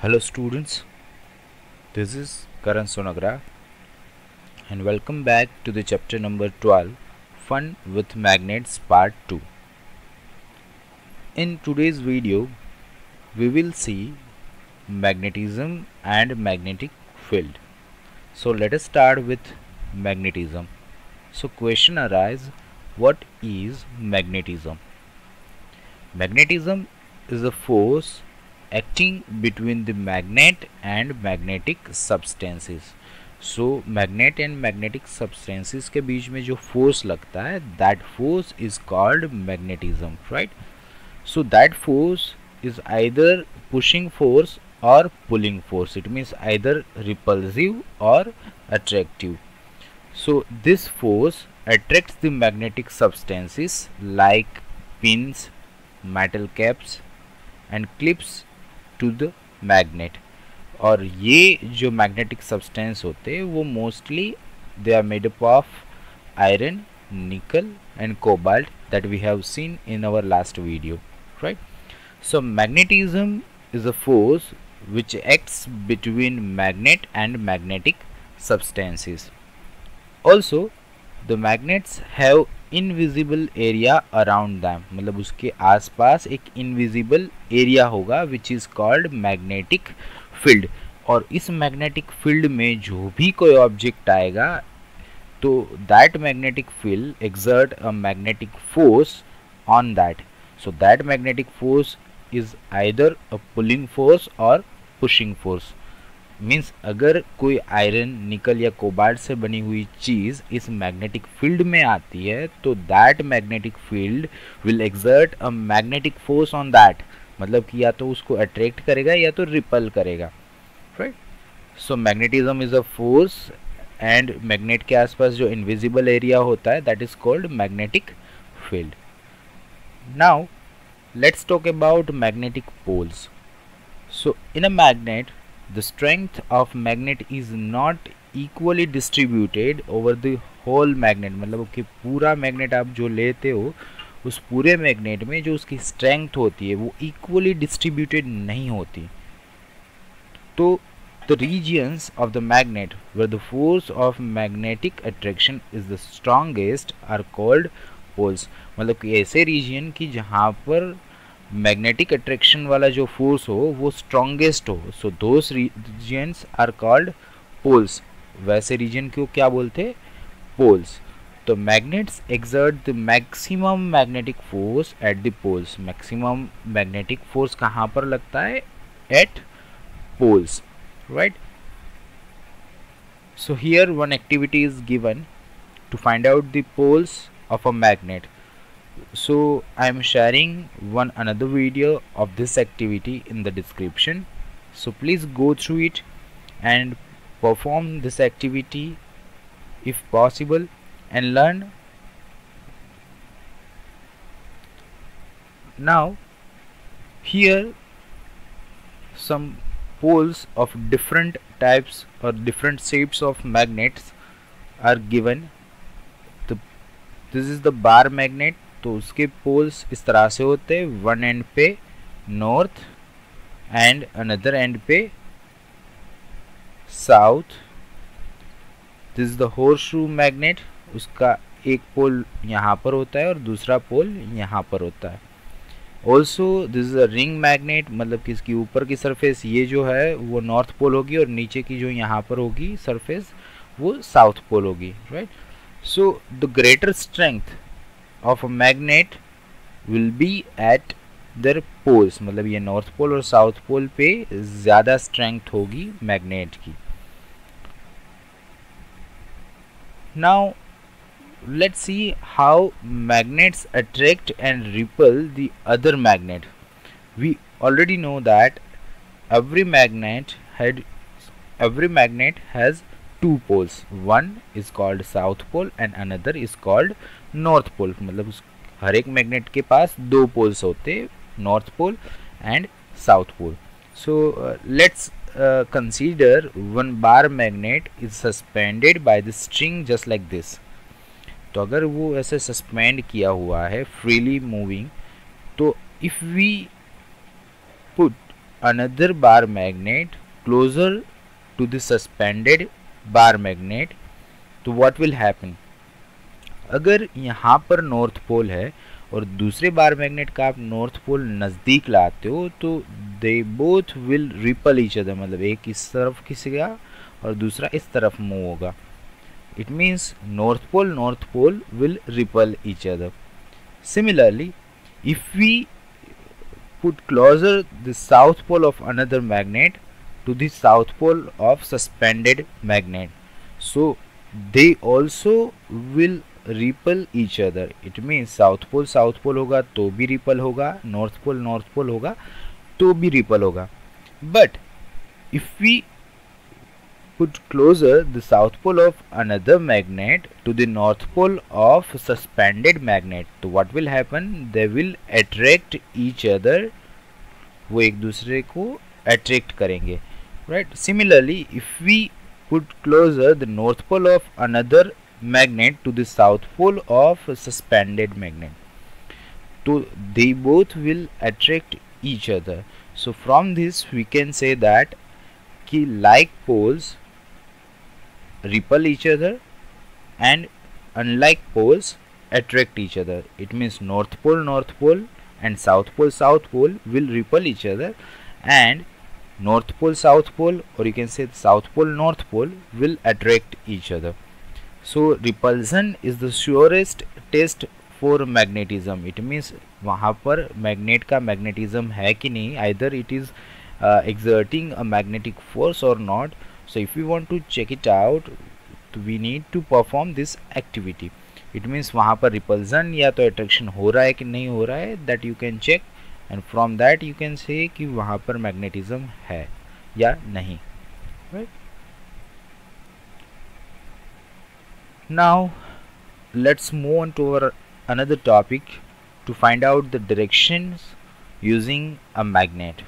Hello students, this is Karan Sonagra and welcome back to the chapter number 12 Fun with Magnets part 2. In today's video, we will see magnetism and magnetic field. So let us start with magnetism. So question arise what is magnetism? Magnetism is a force acting between the magnet and magnetic substances so magnet and magnetic substances के बीच में जो force लगता है that force is called magnetism right so that force is either pushing force और pulling force it means either repulsive और attractive so this force attracts the magnetic substances like pins metal caps and clips to the magnet और ये जो magnetic substance होते हैं वो mostly they are made up of iron nickel and cobalt that we have seen in our last video right so magnetism is a force which acts between magnet and magnetic substances. Also, the magnets have invisible area around them मतलब उसके आसपास एक invisible area होगा which is called magnetic field और इस magnetic field में जो भी कोई ऑब्जेक्ट आएगा तो that magnetic field exert a magnetic force on that so that magnetic force is either a pulling force or pushing force means अगर कोई आयरन निकल या कोबाल्ट से बनी हुई चीज़ इस मैग्नेटिक फ़ील्ड में आती है तो that magnetic field will exert a magnetic force on that मतलब कि या तो उसको अट्रैक्ट करेगा या तो रिपल करेगा. Right so magnetism is a force and magnet के आसपास जो इनविजिबल एरिया होता है that is called magnetic field now let's talk about magnetic poles so in a magnet the strength of magnet is not equally distributed over the whole magnet मतलब कि पूरा magnet आप जो लेते हो उस पूरे मैग्नेट में जो उसकी स्ट्रेंथ होती है वो इक्वली डिस्ट्रीब्यूटेड नहीं होती तो the regions of the magnet where the force of magnetic attraction is the strongest are called poles मतलब कि ऐसे रीजन की जहाँ पर मैग्नेटिक अट्रैक्शन वाला जो फोर्स हो, वो स्ट्रॉन्गेस्ट हो। So those regions are called poles वैसे रीजन को क्या बोलते पोल्स तो magnets exert the maximum magnetic force at the poles maximum magnetic force कहाँ पर लगता है? At poles right so here one activity is given to find out the poles of a magnet. So i am sharing one another video of this activity in the description. So please go through it and perform this activity if possible and learn. Now here some poles of different types or different shapes of magnets are given. The this is the bar magnet तो उसके poles इस तरह से होते हैं। One end पे north and another end पे south. This the horseshoe magnet. उसका एक पोल यहाँ पर होता है और दूसरा पोल यहाँ पर होता है। Also this is a ring magnet मतलब कि इसकी ऊपर की सरफेस ये जो है, वो नॉर्थ पोल होगी और नीचे की जो यहाँ पर होगी सरफेस वो साउथ पोल होगी right so the greater strength of a magnet will be at their poles मतलब ये नॉर्थ पोल और साउथ पोल पे ज़्यादा स्ट्रेंथ होगी मैग्नेट की। Now let see how magnets attract and repel the other magnet we already know that every magnet had every magnet has two poles one is called south pole and another is called north pole मतलब उस हर एक magnet के पास दो poles होते, north pole and south pole. So let's consider one bar magnet is suspended by the string just like this तो अगर वो ऐसे सस्पेंड किया हुआ है फ्रीली मूविंग तो if we put another bar magnet closer to the suspended bar magnet तो what will happen? अगर यहाँ पर नॉर्थ पोल है और दूसरे बार मैग्नेट का आप नॉर्थ पोल नज़दीक लाते हो तो they both will repel each other मतलब एक इस तरफ़ खिसेगा और दूसरा इस तरफ़ मूव होगा। It means north pole north pole will repel each other similarly if we put closer the south pole of another magnet to the south pole of suspended magnet so they also will repel each other it mean south pole south pole होगा तो भी repel होगा north pole north पोल होगा तो भी repel होगा. But if we put closer the south pole of another magnet to the north pole of suspended magnet तो what will happen they will attract each other वो एक दूसरे को अट्रैक्ट करेंगे. Right similarly if we put closer the north pole of another magnet to the south pole of suspended magnet. So they both will attract each other. So from this we can say that कि like poles repel each other and unlike poles attract each other. It means north pole north pole and south pole south pole will repel each other and north pole south pole or you can say south pole north pole will attract each other so repulsion is the surest test for magnetism it means वहाँ पर magnet का magnetism है कि नहीं either it is exerting a magnetic force or not so if you want to check it out we need to perform this activity it means वहाँ पर repulsion या तो अट्रैक्शन हो रहा है कि नहीं हो रहा है that you can check and from that you can say कि वहाँ पर मैग्नेटिज्म है या नहीं. Right right? Now let's move on to our another topic to find out the directions using a magnet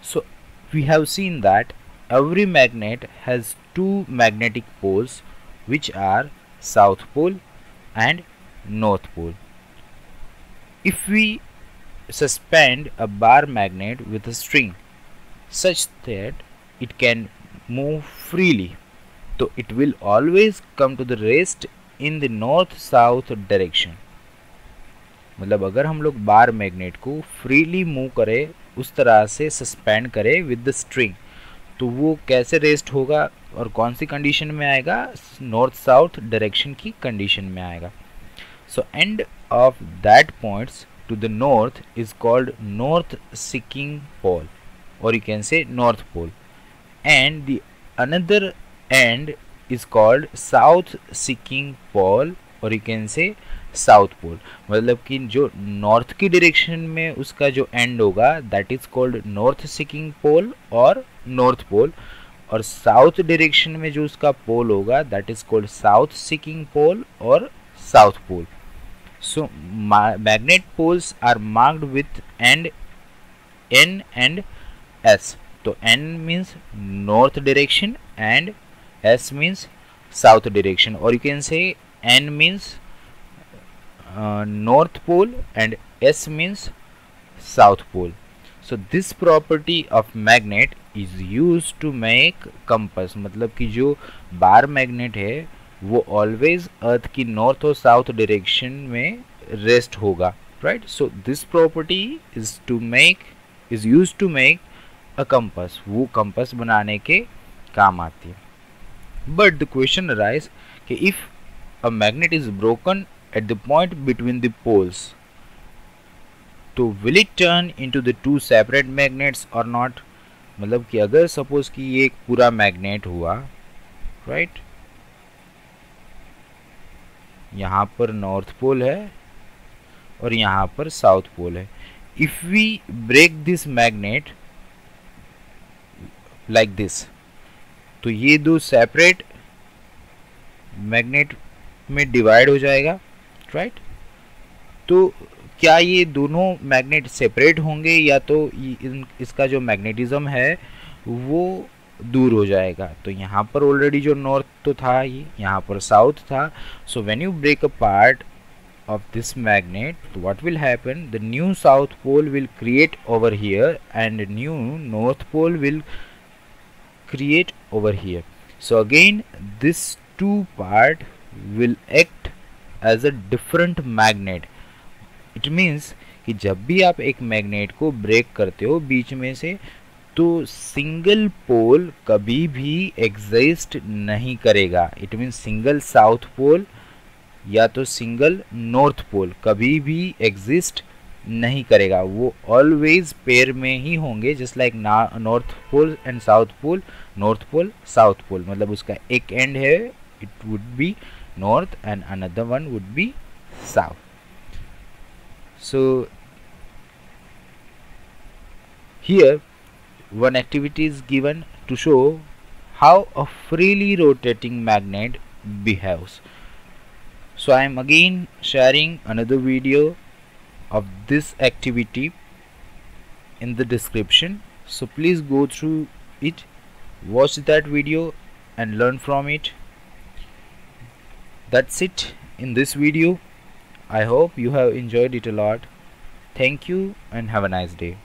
so we have seen that Every magnet has two magnetic poles which are south pole and north pole. If we suspend a bar magnet with a string such that it can move freely so it will always come to the rest in the north south direction. मतलब अगर हम लोग bar magnet को freely move करें, उस तरह से suspend करें विद द स्ट्रिंग तो वो कैसे रेस्ट होगा और कौन सी कंडीशन में आएगा? नॉर्थ साउथ डायरेक्शन की कंडीशन में आएगा। So end of that points to the north is called north seeking pole or you can say north pole and the another end is called south seeking pole or you can say south pole मतलब कि जो north की direction में उसका जो end होगा that is called north seeking pole or north pole और south direction में जो उसका पोल होगा that is called south seeking pole or south pole so magnet poles are marked with and N and S तो N means north direction and S means south direction or you can say N means north pole and s means south pole. So this property of magnet is used to make compass. मतलब कि जो bar magnet है, वो always अर्थ की north और south direction में rest होगा right so this property is to make is use to make a compass वो कंपस बनाने के काम आती है। बट द क्वेश्चन राइज कि if a magnet is broken at the point between the poles. तो will it turn into the two separate magnets or not मतलब कि अगर सपोज़ कि ये एक पूरा मैग्नेट हुआ राइट right? यहाँ पर नॉर्थ पोल है और यहाँ पर साउथ पोल है if we break this magnet like this तो ये दो सेपरेट मैग्नेट में डिवाइड हो जाएगा राइट तो क्या ये दोनों मैग्नेट सेपरेट होंगे या तो इसका जो मैग्नेटिज्म है, वो दूर हो जाएगा? तो यहाँ पर ऑलरेडी जो नॉर्थ तो था ये, यहाँ पर साउथ था। So when you break a part of this magnet what will happen? The new south pole will create over here and new north pole will create over here. So, again, this two part will act as a different magnet. It means कि जब भी आप एक magnet को break करते हो बीच में से तो सिंगल पोल कभी भी एग्जिस्ट नहीं करेगा। It mean single south pole या तो सिंगल नॉर्थ पोल कभी भी एग्जिस्ट नहीं करेगा। वो ऑलवेज पेयर में ही होंगे just like north pole and south pole north pole south pole मतलब उसका एक एंड है it would be north and another one would be south so here one activity is given to show how a freely rotating magnet behaves so I am again sharing another video of this activity in the description. So please go through it watch that video and learn from it. That's it in this video. I hope you have enjoyed it a lot. Thank you and have a nice day